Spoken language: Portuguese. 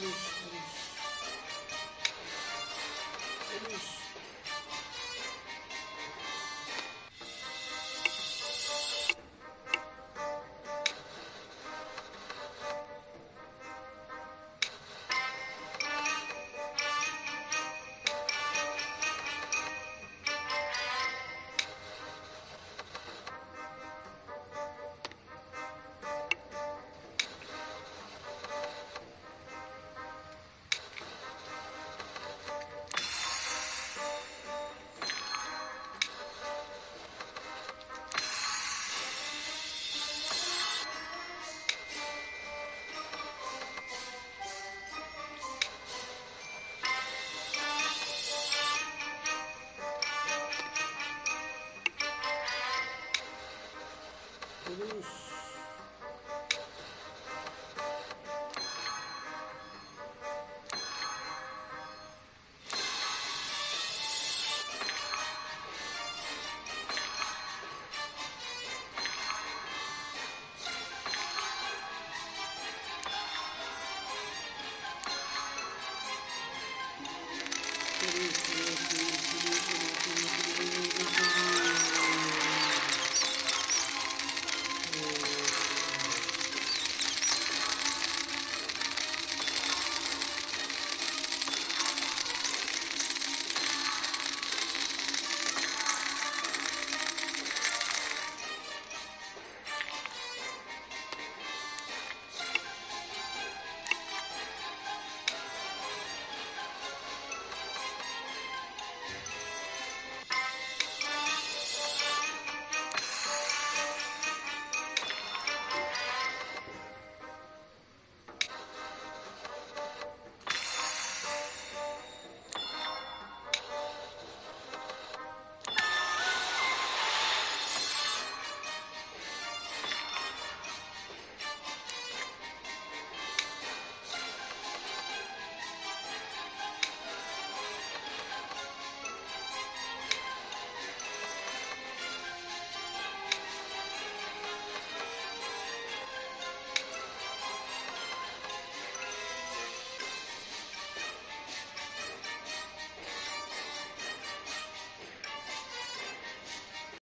Hallelujah. todos!